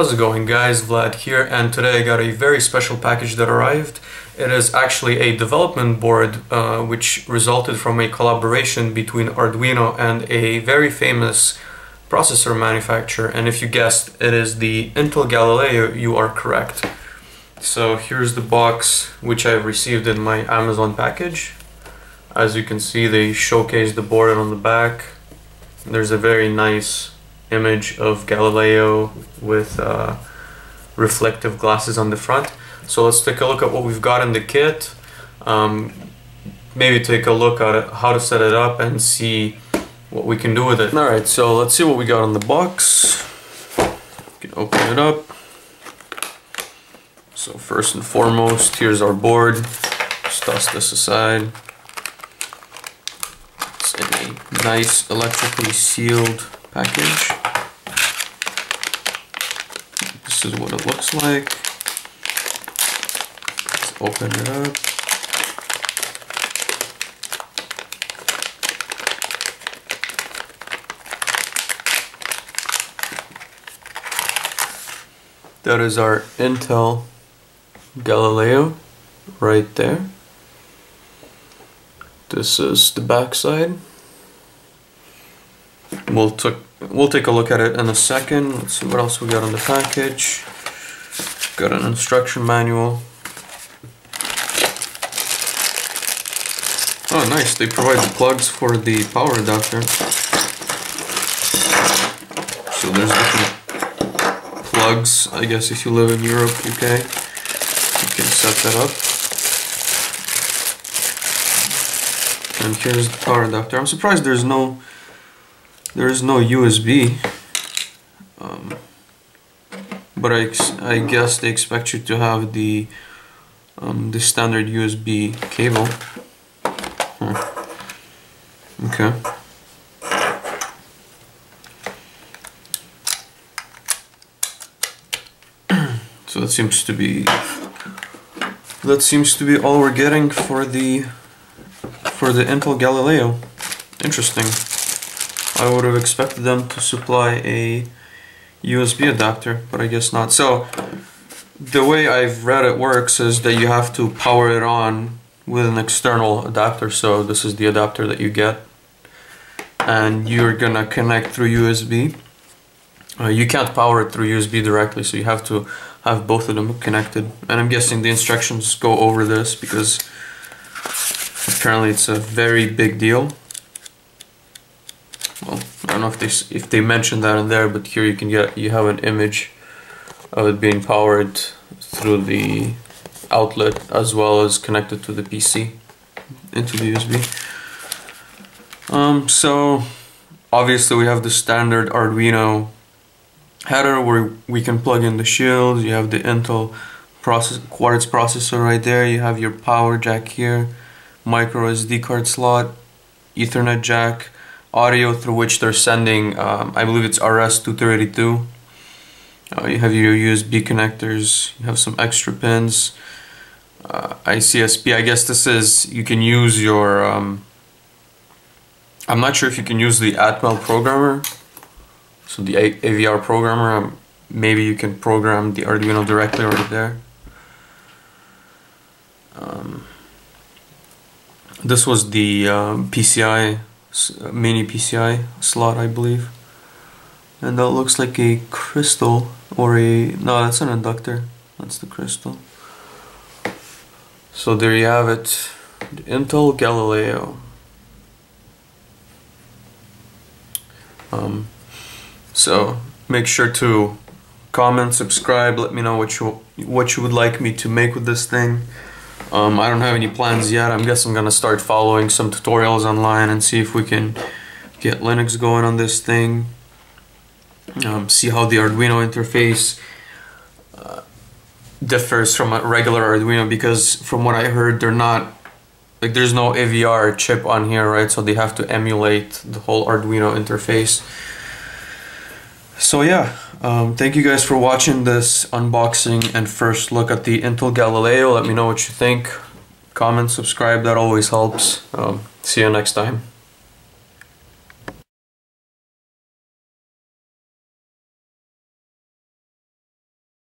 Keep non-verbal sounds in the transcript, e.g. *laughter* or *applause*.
How's it going guys? Vlad here and today I got a very special package that arrived. It is actually a development board uh, which resulted from a collaboration between Arduino and a very famous processor manufacturer and if you guessed it is the Intel Galileo you are correct. So here's the box which I received in my Amazon package. As you can see they showcase the board on the back. There's a very nice image of Galileo with uh, reflective glasses on the front. So let's take a look at what we've got in the kit. Um, maybe take a look at how to set it up and see what we can do with it. Alright, so let's see what we got on the box. Can open it up. So first and foremost, here's our board. Just toss this aside. It's in a nice electrically sealed package. This is what it looks like. Let's open it up. That is our Intel Galileo right there. This is the backside. We'll took we'll take a look at it in a second. Let's see what else we got on the package. Got an instruction manual. Oh nice, they provide the plugs for the power adapter. So there's different plugs, I guess if you live in Europe, UK, you can set that up. And here's the power adapter. I'm surprised there's no there is no USB um, but I, I guess they expect you to have the um, the standard USB cable. Hmm. okay. *clears throat* So that seems to be that seems to be all we're getting for the for the Intel Galileo. Interesting I would have expected them to supply a USB adapter, but I guess not. So the way I've read it works is that you have to power it on with an external adapter. So this is the adapter that you get and you're gonna connect through USB. Uh, you can't power it through USB directly, so you have to have both of them connected. And I'm guessing the instructions go over this because apparently it's a very big deal don't know if they if they mentioned that in there but here you can get you have an image of it being powered through the outlet as well as connected to the PC into the USB um, so obviously we have the standard Arduino header where we can plug in the shields you have the Intel process Quark processor right there you have your power jack here micro SD card slot ethernet jack audio through which they're sending, um, I believe it's RS-232. Uh, you have your USB connectors, you have some extra pins, uh, ICSP, I guess this is, you can use your, um, I'm not sure if you can use the Atmel programmer, so the A AVR programmer, um, maybe you can program the Arduino directly right there. Um, this was the um, PCI mini PCI slot I believe. And that looks like a crystal or a no that's an inductor. That's the crystal. So there you have it. Intel Galileo. Um, so make sure to comment subscribe let me know what you what you would like me to make with this thing um, I don't have any plans yet. I'm guessing I'm gonna start following some tutorials online and see if we can get Linux going on this thing. Um, see how the Arduino interface uh, differs from a regular Arduino because from what I heard they're not like there's no AVR chip on here right so they have to emulate the whole Arduino interface so yeah, um, thank you guys for watching this unboxing and first look at the Intel Galileo. Let me know what you think. Comment, subscribe, that always helps. Um, see you next time.